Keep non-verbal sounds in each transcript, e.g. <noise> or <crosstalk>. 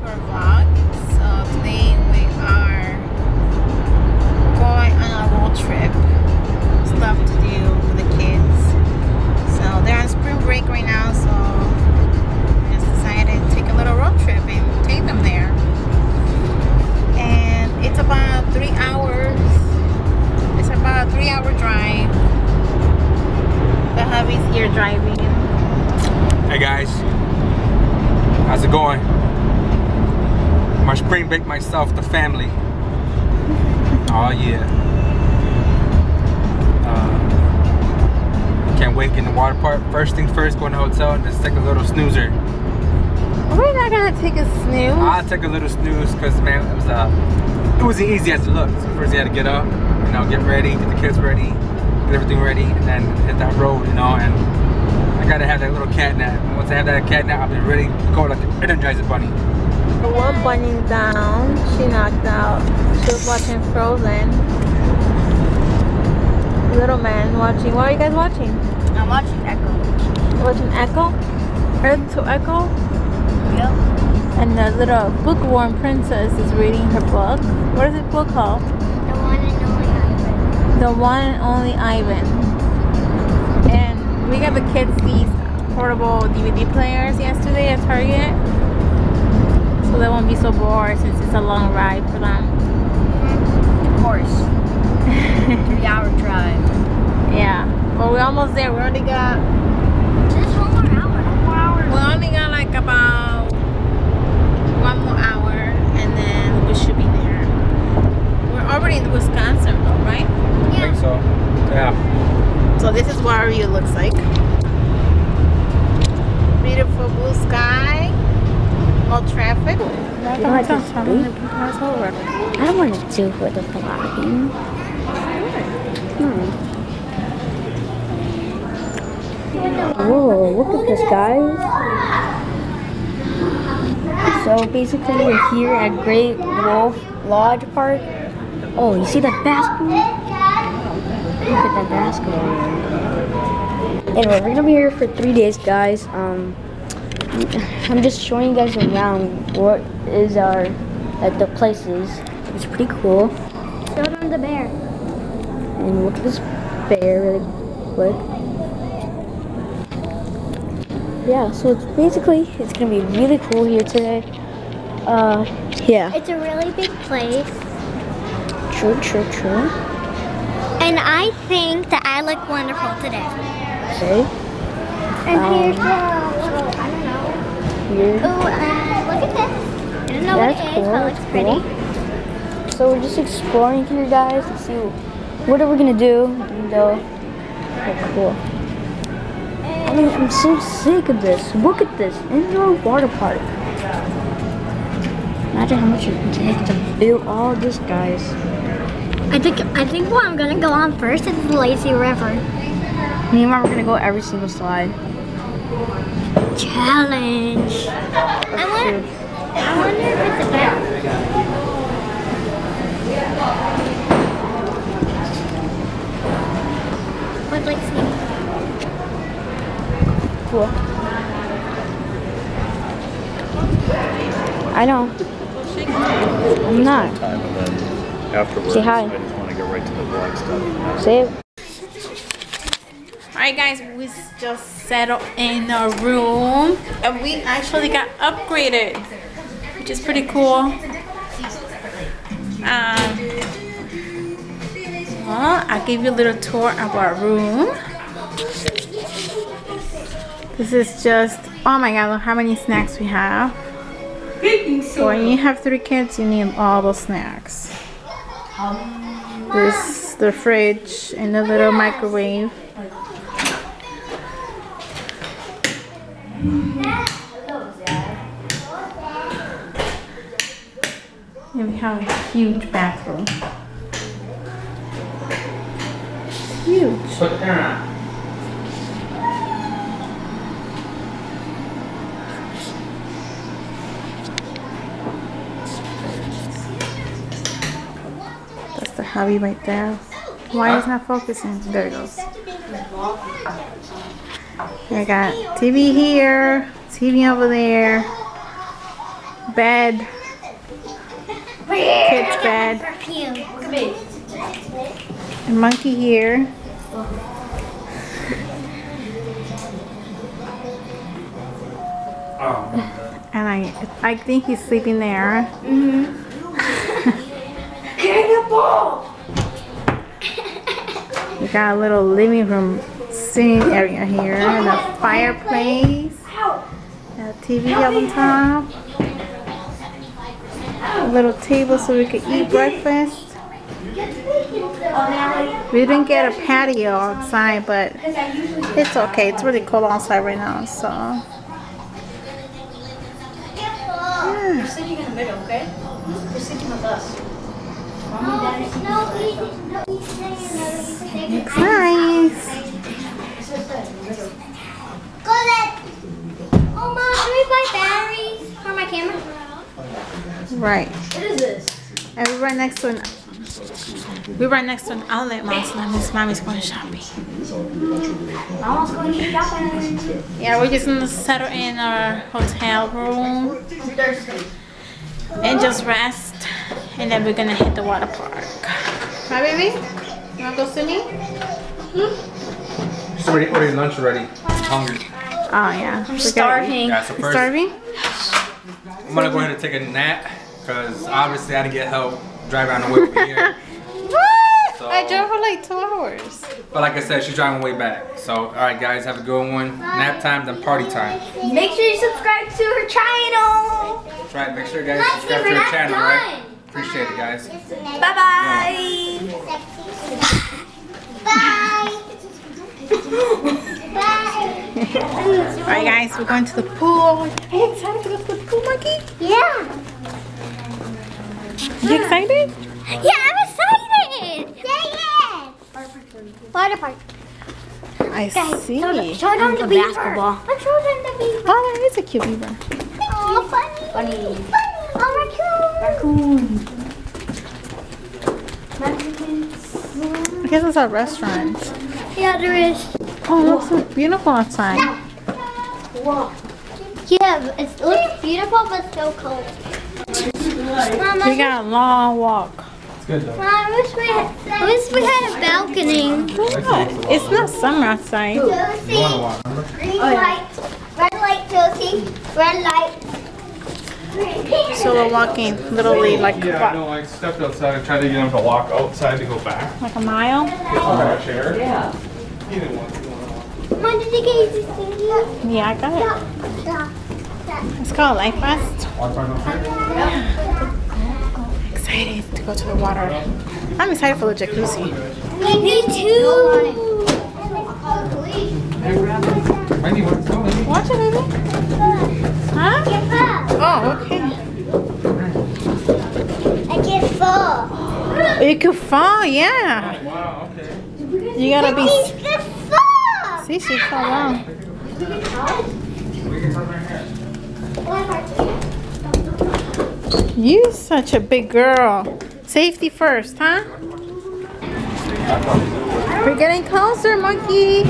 to our vlog. So today we are going on a road trip. Stuff to do with the kids. So they're on spring break right now, so we just decided to take a little road trip and take them there. And it's about three hours. It's about a three hour drive. The hubby's here driving. Hey guys, how's it going? My spring break myself, the family. Oh yeah. Uh, can't wait in the water park. First thing first, go in the hotel and just take a little snoozer. We're not gonna take a snooze. I took a little snooze because man, it was uh, it wasn't easy as it looked. So first you had to get up, you know, get ready, get the kids ready, get everything ready, and then hit that road, you know, and I gotta have that little cat nap. And once I have that cat nap, I'll be ready to go like the Energizer Bunny. The one bunny down, she knocked out. She was watching Frozen. Little man watching. What are you guys watching? I'm watching Echo. Watching Echo? Earth to Echo? Yep. And the little bookworm princess is reading her book. What is it book called? The one and only Ivan. The one and only Ivan. And we got the kids these portable DVD players yesterday at Target. So they won't be so bored since it's a long ride for them. Of course. Three hour drive. Yeah. But we're almost there. We already got Just one more hour. One more hour. we only got like about one more hour and then we should be there. We're already in Wisconsin though, right? I think so. Yeah. So this is what our view looks like. Beautiful blue sky. No traffic. You know what this is? I do the vlogging. Hmm. Whoa, look at this, guys. So basically, we're here at Great Wolf Lodge Park. Oh, you see that basketball? Look at that basketball. Anyway, we're gonna be here for three days, guys. Um, I'm just showing you guys around what is our like the places. It's pretty cool. Show them the bear. And look at this bear really quick. Yeah, so it's basically it's gonna be really cool here today. Uh, yeah, It's a really big place. true, true, true. And I think that I look wonderful today. Okay, And Um, here's the little, I don't know. here. Oh, um, look at this. I don't know That's what it is, cool. but it looks pretty. cool. So we're just exploring here, guys, to see what are we gonna do. And, uh, oh, cool. I mean, I'm so sick of this. Look at this indoor water park. Imagine how much it takes to build all this, guys. I think I think what I'm gonna go on first is the lazy river. Me and mom are gonna go every single slide. Challenge. I wonder, I wonder if it's a bear. But like see. Cool. I know. I'm not. time and then afterwards Say hi. I just want to get right to the vlog stuff. Say it. Alright guys, we just settled in our room and we actually got upgraded, which is pretty cool. Um, I'll give you a little tour of our room. This is just, oh my god, look how many snacks we have. When you have three kids, you need all the snacks. This the fridge and the little microwave. And we have a huge bathroom. Huge. That's the hubby right there. Why is not focusing? There it goes. I got TV here, TV over there. bed. Kids bed. Perfume. A monkey here. Oh. And I I think he's sleeping there. <laughs> We got a little living room sitting area here and a fireplace. A TV on top. A little table so we could eat breakfast. We didn't get a patio outside, but it's okay. It's really cold outside right now, so. Yeah. sitting in the middle, okay? You're sitting with us. No, we, no, we stay in the, we It's nice. Go that. Oh, mom, can we buy batteries for my camera? Right. What is this? And we're right next to an we're right next to an outlet mall, so that means mommy's going shopping. Mama's going shopping. Yeah, we're just gonna settle in our hotel room and just rest, and then we're gonna hit the water park. Hi, baby. You wanna go swimming? She's already ordered lunch already. I'm hungry. Oh yeah. I'm starving. Yeah, so first starving? I'm gonna go ahead and take a nap because obviously I didn't get help driving on the way over here. <laughs> What? So- I drove for like two hours. But like I said, she's driving way back. So all right, guys, have a good one. Nap time, then party time. Make sure you subscribe to her channel. That's right. Make sure you guys subscribe to we're her not channel, right? done. Appreciate it, guys. Bye bye. Bye. Bye. Alright guys, we're going to the pool. Are you excited to go to the pool, Monkey? Yeah. You excited? Yeah, I'm excited. Say it. Water park. I Guys, see. show, them- show them the the beaver. basketball. Let's show them the beaver. Oh, there is a cute beaver. Oh, funny. Funny. Funny. Oh, raccoon. I guess it's a restaurant. Yeah, there is. Oh, it looks so beautiful outside. Yeah, it looks beautiful, but so cold. We got a long walk. It's good though. Mom, I wish we had, I wish we had a balcony. What? It's not summer outside. Josie, You wanna green oh, light, red light, Josie, red light. So we're walking literally like Yeah, what, no, I stepped outside and tried to get him to walk outside to go back. like a mile? Get some fresh air. Yeah. He didn't want to. Mom, did you get your thingy? Yeah, I got it. Stop. Stop. It's called Life Vest. Walk back upstairs. Excited to go to the water. I'm excited for the jacuzzi. Me too. Wendy, let's go, Wendy. Watch it, baby. Huh? Oh, okay. I get full. You could fall, yeah. Wow, okay. You gotta be. See, she fell down. We can talk right here. You such a big girl. Safety first, huh? We're getting closer, monkey.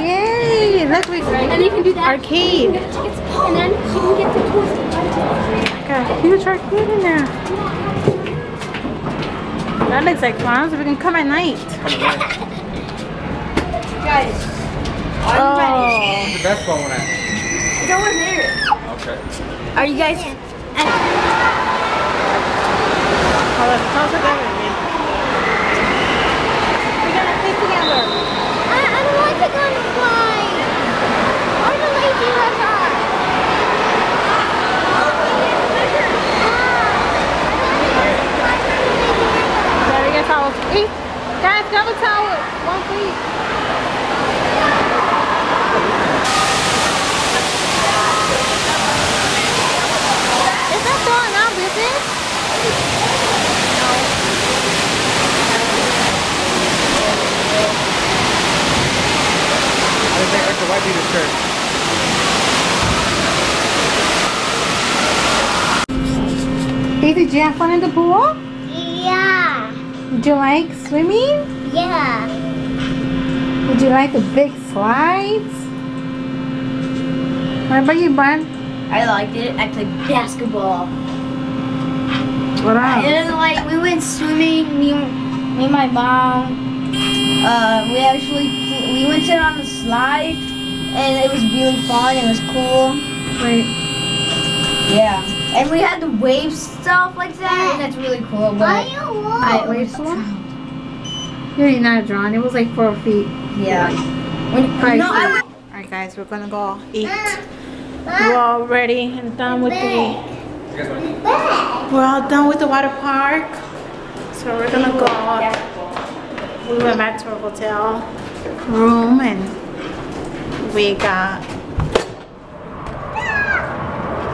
Yay! Look, we And you can do that. arcade. And then you can get the twisted. Got a huge arcade in there. That looks like fun, so we can come at night. <laughs> Guys, Oh, The basketball one at? it's over there. Okay. Are you guys? Let's. We gotta together. I, I don't want to go on the slide. Or the lazy river. Gotta get towels. Eat. Guys, grab a towel. One for each. It's not throwing up, is it? I didn't think I could wipe you the shirt. Hey, did you have fun in the pool? Yeah. Did you like swimming? Yeah. Did you like the big slides? What about you, Bun? I liked it. I played basketball. What else? And like we went swimming. Me, me and my mom. Uh, we actually we went sit on the slide, and it was really fun. It was cool. Wait. Yeah. And we had the wave stuff like that, and that's really cool. Are But you I warm? Wave pool? You're not drawn. It was like four feet. yeah. When, Five no, I feet. Alright guys, we're gonna go eat. We're all ready and done with the we're all done with the water park. So we're gonna go. We went back to our hotel room and we got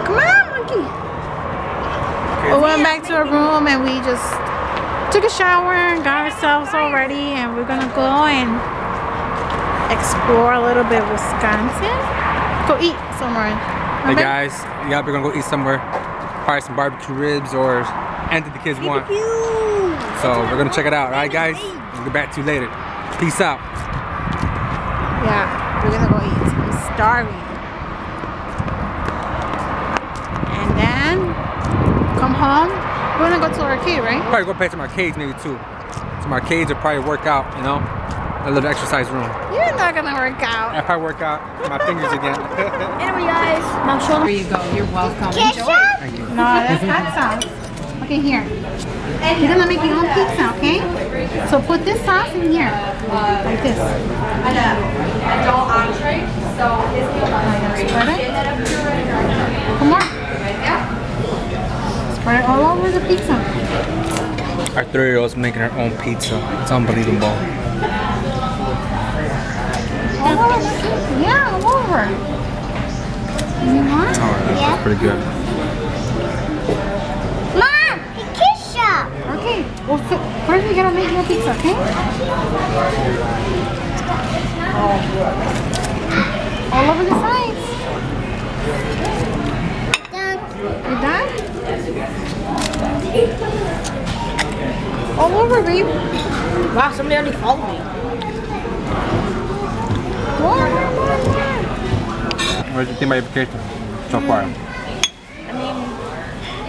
Come on, monkey. We went back to our room and we just took a shower and got ourselves all ready and we're gonna go and explore a little bit Wisconsin. Go eat somewhere. Hey Okay? guys, yeah, we're gonna go eat somewhere. Probably some barbecue ribs or anything the kids want. So we're gonna check it out, alright guys? We'll get back to you later. Peace out. Yeah, we're gonna go eat. I'm starving. And then come home. We're gonna go to our arcade, right? Probably go play some arcades maybe too. Some arcades or probably work out, you know? A little exercise room. You're not gonna work out. If I probably work out my fingers again. <laughs> Anyway, guys, mom, show There you go. You're welcome. Ketchup? Thank you. No, that's hot sauce. Okay, here. You're gonna make your own pizza, okay? So put this sauce in here, like this. Spread it. Come more. Spread it all over the pizza. Our three-year-old's making her own pizza. It's unbelievable. All over the. Yeah, all over. You want? Oh, that's pretty good. Mom, the ketchup. Okay. Well, fi- first we gotta make your pizza, okay? All over the sides. Done. You done? All over, babe. Wow, somebody already called me. More, more, more, more. What do you think about your vacation so far? I mean,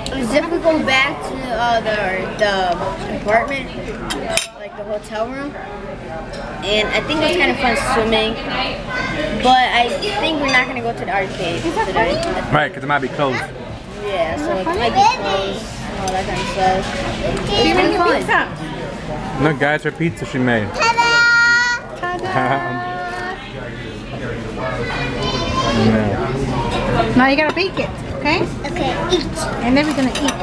it was difficult back to uh, the the apartment, like the hotel room, and I think it was kind of fun swimming. But I think we're not gonna go to the arcade Is that today. Right, because it might be closed. Yeah, so it might be closed, and all that kind of stuff. Do you It's been fun. pizza? Look, guys, her pizza she made. Ta-da! Ta-da. Yeah. Now you gotta bake it, okay? Okay, eat. And then we're gonna eat.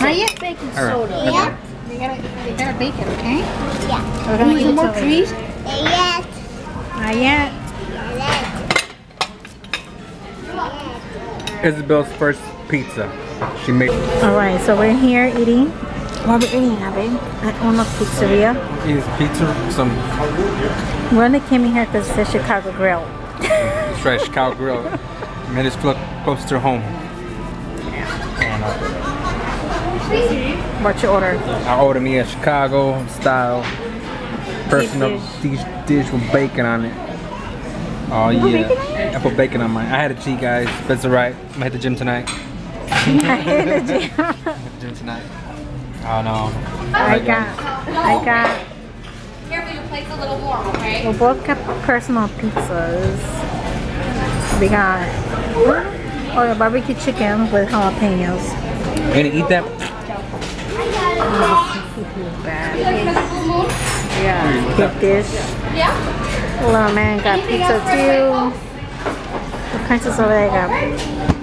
Not yet. Baking All right. soda. Yeah? You gotta, you gotta bake it, okay? Yeah. We're gonna eat it more till trees? Yes. Not yet. Yes. Isabel's first pizza. She made. All right, so we're here eating. What we're eating babe? At Uno Pizzeria. Eats pizza, some We only came in here because it's a Chicago Grill. fresh cow grill. Made us feel close to home. Uh, what you order? I ordered me a Chicago style personal dish, dish with bacon on it. Oh yeah, I put bacon on mine. I had a cheat, guys, that's alright. I'm gonna hit the gym tonight. Gym tonight. Oh no. I got, I got. We both got personal pizzas. We got oh, the barbecue chicken with jalapenos. You gonna eat that? Bad. Yeah, big dish. Little man got pizza too. The princess over there got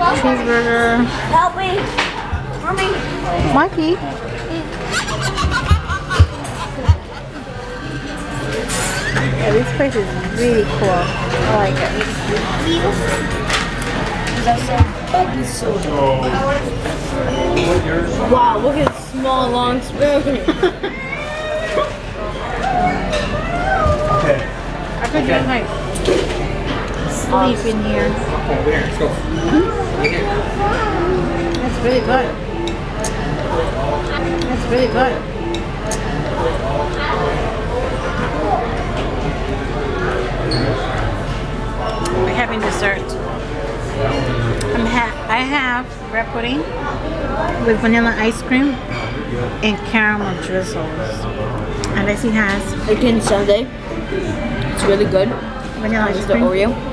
cheeseburger. Help me. Mommy. Monkey. Yeah, this place is really cool. I like it. Wow, look at this small, long spoon. <laughs> Okay. I could just like sleep in here. That's really good. That's really good. We're having dessert. I'm ha- I have bread pudding with vanilla ice cream and caramel drizzles. And Lexi has Again, sundae. It's really good. vanilla ice is the cream. Oreo.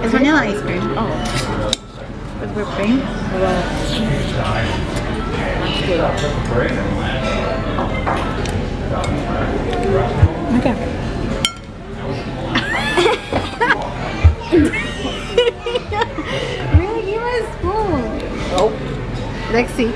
It's vanilla ice cream Oh, with whipped cream. good. Okay. <laughs> really? Give me a spoon. Nope. Lexi.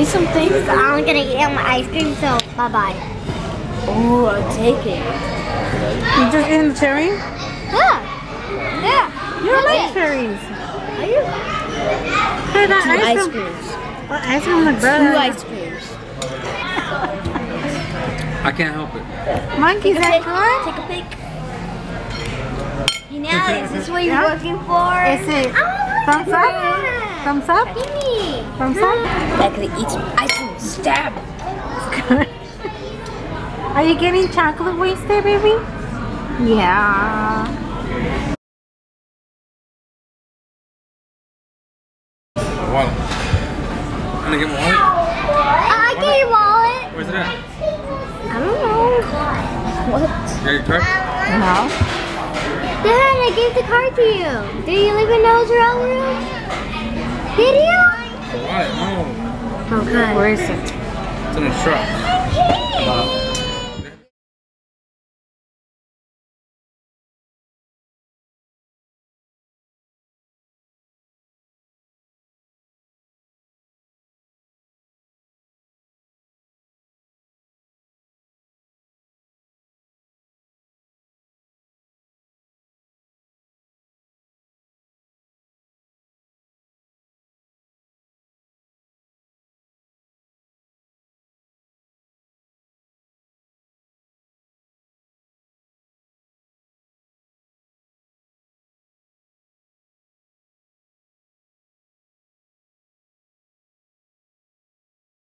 Say something. I'm gonna eat my ice cream, so bye bye. Oh, I'll take it. You just eating the cherry? Yeah. Yeah. You don't like cherries. Are you? Hey, that Two ice ice cream. creams. What ice cream look Two ice creams. I can't help it. Monkey's that good? Take a pic. You is this what you're Yeah. looking for? Is it thumbs up? Thumbs up? Gimme. Thumbs up? Actually, eat some ice cream. Stab. <laughs> Are you getting chocolate wasted, baby? Yeah. Wallet. I'm gonna get my wallet. I get your wallet. Where's it at? I don't know. What? You got your card? No. Dad, I gave the card to you. Did you leave a nose around the room? Did you? Wallet? No. Okay. Where is it? It's in the truck.